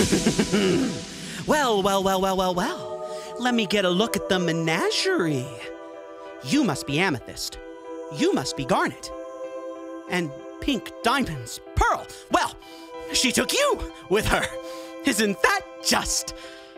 Well, well, well, well, well, well. Let me get a look at the menagerie. You must be amethyst. You must be garnet. And pink diamonds, pearl. Well, she took you with her. Isn't that just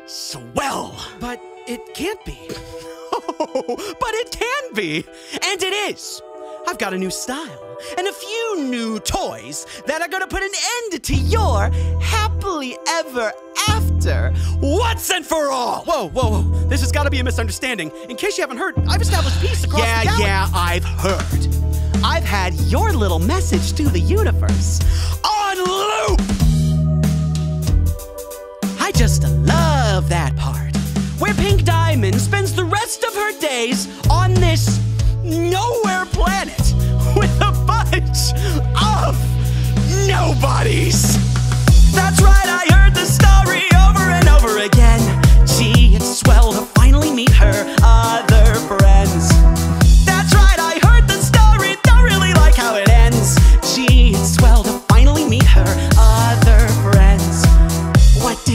swell? But it can't be. but it can be. And it is. I've got a new style and a few new toys that are gonna put an end to your happily ever after once and for all. Whoa, whoa, whoa. This has gotta be a misunderstanding. In case you haven't heard, I've established peace across Yeah, the galaxy. yeah, yeah, I've heard. I've had your little message to the universe on loop. I just love that part where Pink Diamond spends the rest of her days on this nowhere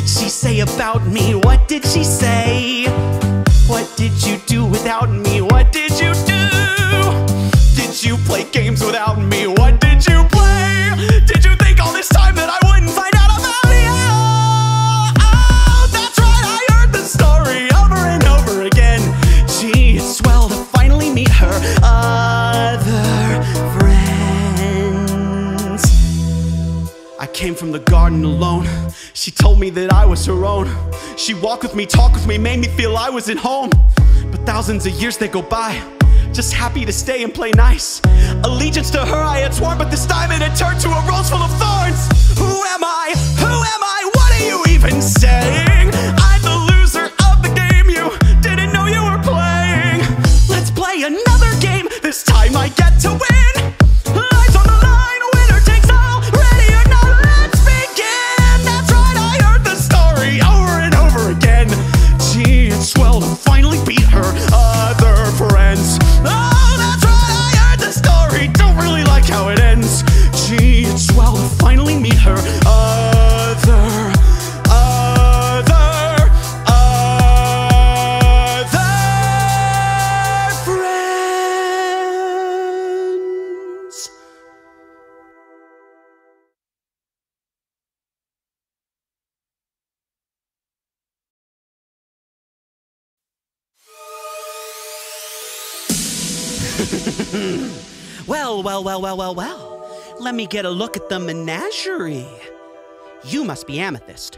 did she say about me? What did she say? What did you do without me? What did you do? Did you play games without me? What came from the garden alone. She told me that I was her own. She walked with me, talked with me, made me feel I was at home. But thousands of years they go by. Just happy to stay and play nice. Allegiance to her I had sworn, but this it had turned to a rose full of thorns. Who am I? Who am I? What are you even saying? Well, well, well, well, well, well. Let me get a look at the menagerie. You must be amethyst.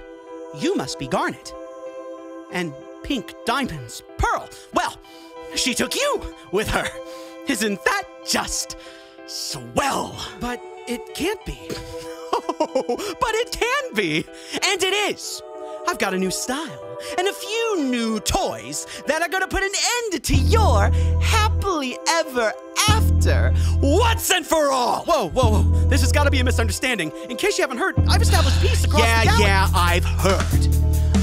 You must be garnet. And pink diamonds, pearl. Well, she took you with her. Isn't that just swell? But it can't be. Oh, but it can be. And it is. I've got a new style and a few new toys that are gonna put an end to your happily ever after once and for all. Whoa, whoa, whoa. This has gotta be a misunderstanding. In case you haven't heard, I've established peace across Yeah, the galaxy. yeah, yeah, I've heard.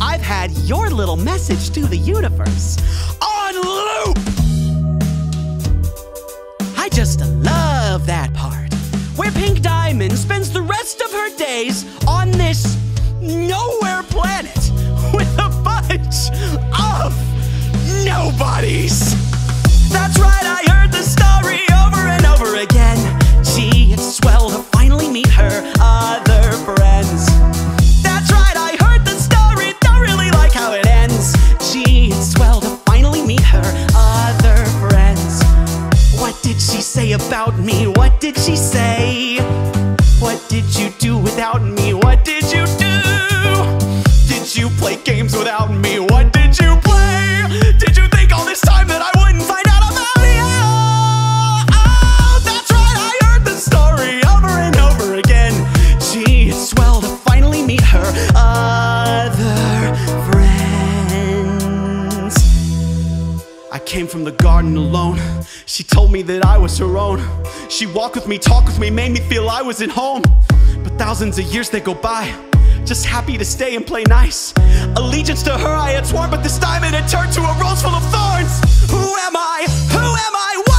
I've had your little message to the universe on loop. I just love that part where Pink Diamond spends the rest of her days on this nowhere planet with a bunch of nobodies. That's right, I heard the story over and over again. Gee, it's swell to finally meet her other friends. That's right, I heard the story, don't really like how it ends. Gee, it's swell to finally meet her other friends. What did she say about me? What did she say? What did you do without me? What did you do? Did you play games without me? What did you play? Did you think all this time that I wouldn't find out about you? Oh, that's right, I heard the story over and over again. Gee, it's swell to finally meet her other friends. I came from the garden alone. She told me that I was her own. She walked with me, talked with me, made me feel I was at home. But thousands of years they go by. Just happy to stay and play nice. Allegiance to her I had sworn, but this time it had turned to a rose full of thorns. Who am I? Who am I? What